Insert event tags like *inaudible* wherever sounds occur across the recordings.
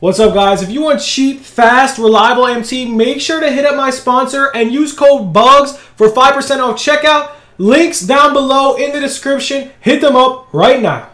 What's up guys? If you want cheap, fast, reliable MT, make sure to hit up my sponsor and use code BUGZ for 5% off checkout. Links down below in the description. Hit them up right now.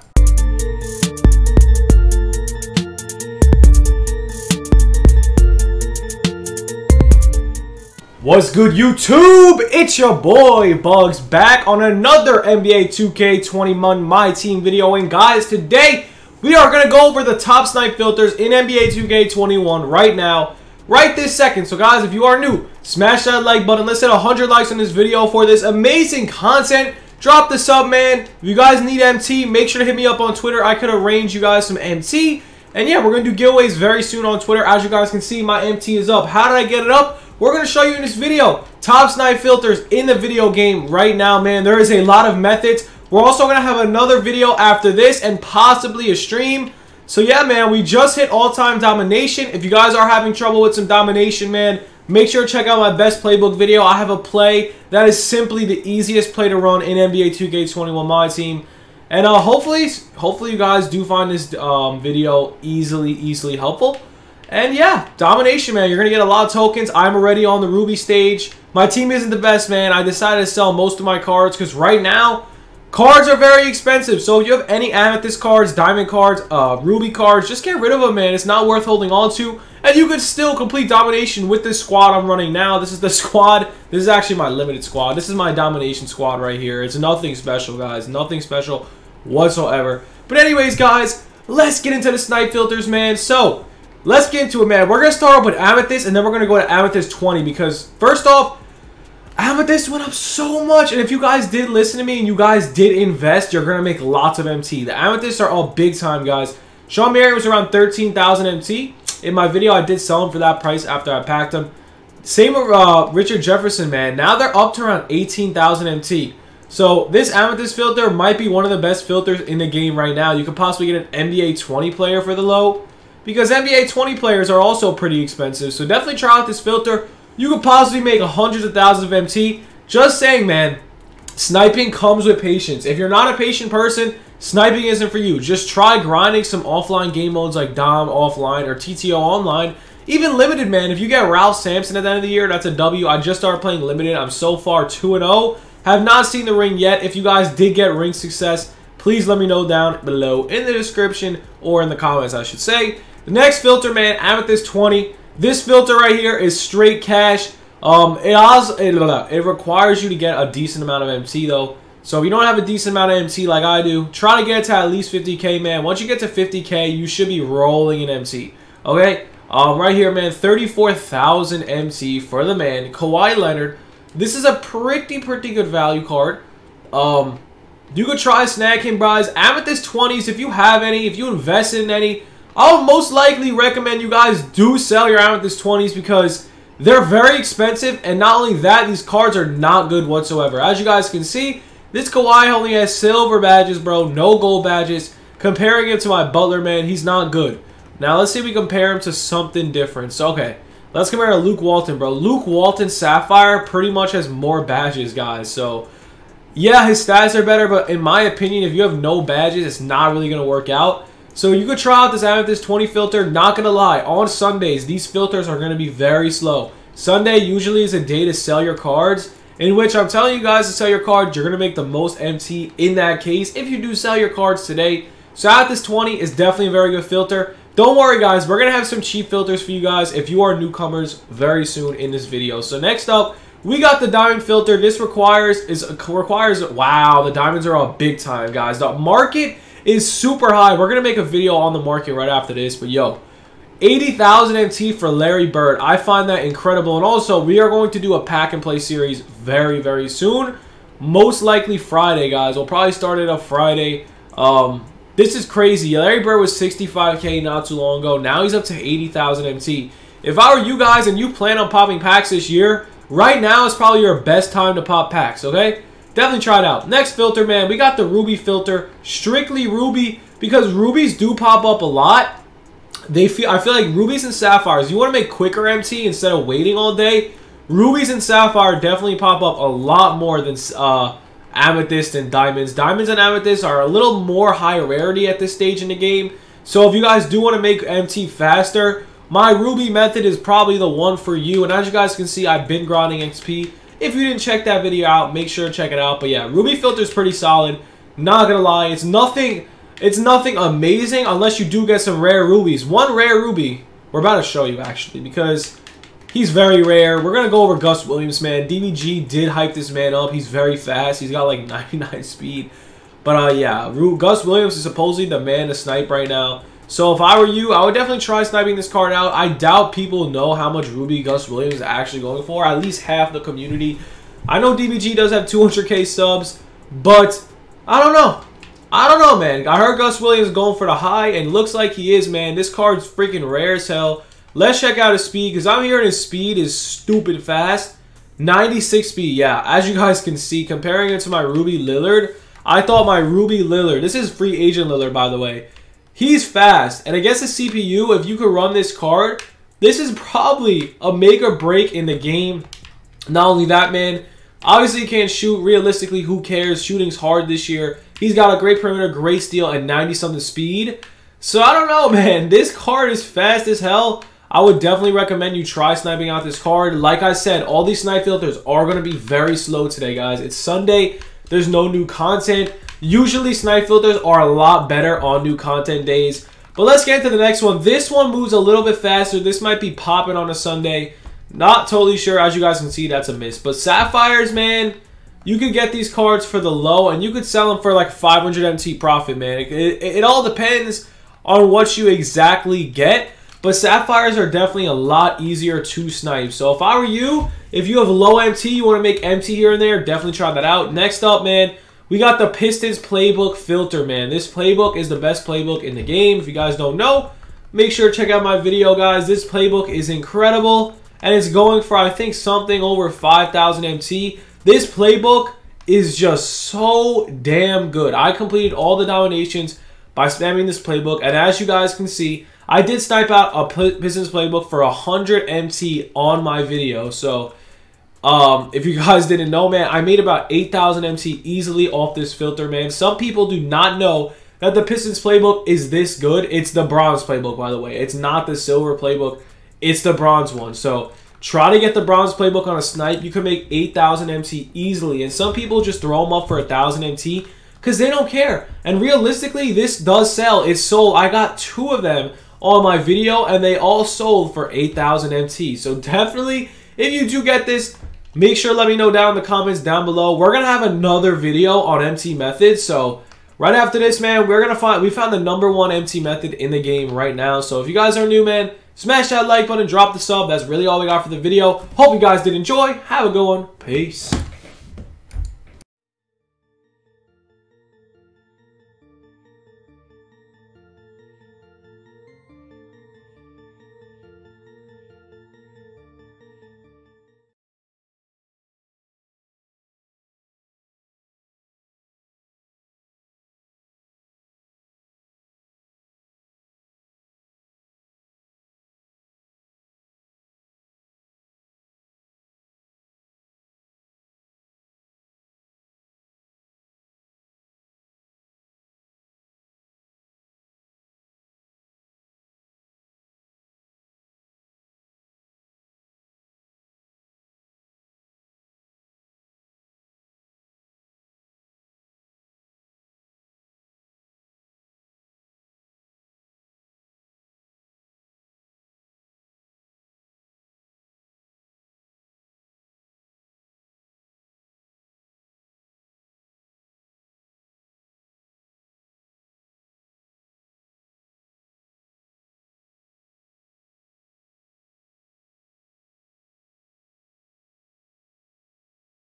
What's good YouTube? It's your boy Bugz back on another NBA 2K21 My Team video and guys today we are going to go over the top snipe filters in NBA 2K21 right now right this second. So guys if you are new smash that like button. Let's hit 100 likes on this video for this amazing content. Drop the sub man. If you guys need MT make sure to hit me up on Twitter. I could arrange you guys some MT. And yeah, we're going to do giveaways very soon on Twitter. As you guys can see, my MT is up. How did I get it up? We're going to show you in this video top snipe filters in the video game right now, man. There is a lot of methods. We're also going to have another video after this and possibly a stream. So yeah, man, we just hit all-time domination. If you guys are having trouble with some domination, man, make sure to check out my best playbook video. I have a play that is simply the easiest play to run in NBA 2K21 My Team. And uh, hopefully, hopefully you guys do find this um, video easily, easily helpful. And yeah, domination, man. You're going to get a lot of tokens. I'm already on the Ruby stage. My team isn't the best, man. I decided to sell most of my cards because right now, cards are very expensive. So if you have any Amethyst cards, Diamond cards, uh, Ruby cards, just get rid of them, man. It's not worth holding on to. And you could still complete domination with this squad I'm running now. This is the *laughs* squad. This is actually my limited squad. This is my domination squad right here. It's nothing special, guys. Nothing special whatsoever. But anyways, guys, let's get into the snipe filters, man. So, Let's get into it, man. We're going to start off with Amethyst, and then we're going to go to Amethyst 20, because first off, Amethyst went up so much, and if you guys did listen to me and you guys did invest, you're going to make lots of MT. The Amethysts are all big time, guys. Shawn Marion was around 13,000 MT. In my video, I did sell him for that price after I packed him. Same with uh, Richard Jefferson, man. Now they're up to around 18,000 MT. So this Amethyst filter might be one of the best filters in the game right now. You could possibly get an NBA 20 player for the low because NBA 20 players are also pretty expensive. So definitely try out this filter. You could possibly make hundreds of thousands of MT. Just saying, man, sniping comes with patience. If you're not a patient person, sniping isn't for you. Just try grinding some offline game modes like Dom offline or TTO online. Even limited, man. If you get Ralph Sampson at the end of the year, that's a W. I just started playing limited. I'm so far 2-0. Have not seen the ring yet. If you guys did get ring success, please let me know down below in the description or in the comments, I should say. The next filter, man, Amethyst 20. This filter right here is straight cash. Um, it, also, it, it requires you to get a decent amount of MT, though. So if you don't have a decent amount of MT like I do, try to get to at least 50k, man. Once you get to 50k, you should be rolling in MT. Okay? Um, right here, man, 34,000 MT for the man. Kawhi Leonard. This is a pretty, pretty good value card. Um, you could try snag him, guys. Amethyst 20s, if you have any, if you invest in any, I'll most likely recommend you guys do sell your Amethyst 20s because they're very expensive. And not only that, these cards are not good whatsoever. As you guys can see, this Kawhi only has silver badges, bro. No gold badges. Comparing him to my Butler, man, he's not good. Now, let's see if we compare him to something different. So, okay. Let's compare to Luke Walton, bro. Luke Walton Sapphire pretty much has more badges, guys. So, yeah, his stats are better. But in my opinion, if you have no badges, it's not really going to work out. So you could try out this Amethyst 20 filter. Not going to lie, on Sundays, these filters are going to be very slow. Sunday usually is a day to sell your cards, in which I'm telling you guys to sell your cards, you're going to make the most MT in that case if you do sell your cards today. So Amethyst 20 is definitely a very good filter. Don't worry, guys. We're going to have some cheap filters for you guys if you are newcomers very soon in this video. So next up, we got the diamond filter. This requires is requires wow, the diamonds are all big time, guys. The market is super high. We're going to make a video on the market right after this. But yo, 80,000 MT for Larry Bird. I find that incredible. And also, we are going to do a pack and play series very, very soon. Most likely Friday, guys. We'll probably start it up Friday. Um, this is crazy. Larry Bird was 65k not too long ago. Now he's up to 80,000 MT. If I were you guys and you plan on popping packs this year, right now is probably your best time to pop packs, okay? Definitely try it out. Next filter, man, we got the Ruby filter. Strictly Ruby, because Rubies do pop up a lot. They feel I feel like Rubies and Sapphires, you want to make quicker MT instead of waiting all day. Rubies and Sapphire definitely pop up a lot more than uh, Amethyst and Diamonds. Diamonds and Amethyst are a little more high rarity at this stage in the game. So if you guys do want to make MT faster, my Ruby method is probably the one for you. And as you guys can see, I've been grinding XP. If you didn't check that video out, make sure to check it out. But yeah, Ruby filter is pretty solid. Not gonna lie, it's nothing. It's nothing amazing unless you do get some rare rubies. One rare ruby, we're about to show you actually because he's very rare. We're gonna go over Gus Williams, man. DBG did hype this man up. He's very fast. He's got like *laughs* 99 speed. But uh, yeah, Gus Williams is supposedly the man to snipe right now. So if I were you, I would definitely try sniping this card out. I doubt people know how much Ruby Gus Williams is actually going for. At least half the community. I know DBG does have 200k subs, but I don't know. I don't know, man. I heard Gus Williams going for the high, and looks like he is, man. This card's freaking rare as hell. Let's check out his speed, because I'm hearing his speed is stupid fast. 96 speed, yeah. As you guys can see, comparing it to my Ruby Lillard, I thought my Ruby Lillard, this is free agent Lillard, by the way. He's fast. And against the CPU, if you could run this card, this is probably a make or break in the game. Not only that, man, obviously he can't shoot. Realistically, who cares? Shooting's hard this year. He's got a great perimeter, great steal, and 90-something speed. So I don't know, *laughs* man. This card is fast as hell. I would definitely recommend you try sniping out this card. Like I said, all these snipe filters are going to be very slow today, guys. It's Sunday. There's no new content. Usually snipe filters are a lot better on new content days. But let's get into the next one. This one moves a little bit faster. This might be popping on a Sunday. Not totally sure. As you guys can see, that's a miss. But Sapphires, man, you could get these cards for the low, and you could sell them for like 500 MT profit, man. It, it, it all depends on what you exactly get. But Sapphires are definitely a lot easier to snipe. So if I were you, if you have low MT, you want to make MT here and there, definitely try that out. Next up, man, we got the Pistons playbook filter, man. This playbook is the best playbook in the game. If you guys don't know, make sure to check out my video, guys. This playbook is incredible, and it's going for, I think, something over 5,000 MT. This playbook is just so damn good. I completed all the dominations by spamming this playbook, and as you guys can see, I did snipe out a Pistons playbook for 100 MT on my video, so um, if you guys didn't know, man, I made about 8,000 MT easily off this filter, man. Some people do not know that the Pistons playbook is this good. It's the bronze playbook, by the way. It's not the silver playbook. It's the bronze one. So try to get the bronze playbook on a snipe. You can make 8,000 MT easily. And some people just throw them up for 1,000 MT because they don't care. And realistically, this does sell. It's sold. I got two of them on my video, and they all sold for 8,000 MT. So definitely, if you do get this, Make sure let me know down in the comments down below. We're going to have another video on MT methods. So right after this, man, we're going to find, we found the number one MT method in the game right now. So if you guys are new, man, smash that like button, drop the sub. That's really all we got for the video. Hope you guys did enjoy. Have a good one. Peace.